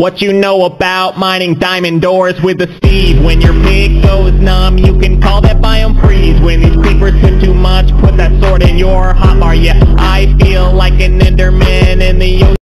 What you know about mining diamond doors with a Steve. When your pig goes numb, you can call that biome freeze When these creepers put too much, put that sword in your hotbar Yeah, I feel like an enderman in the ocean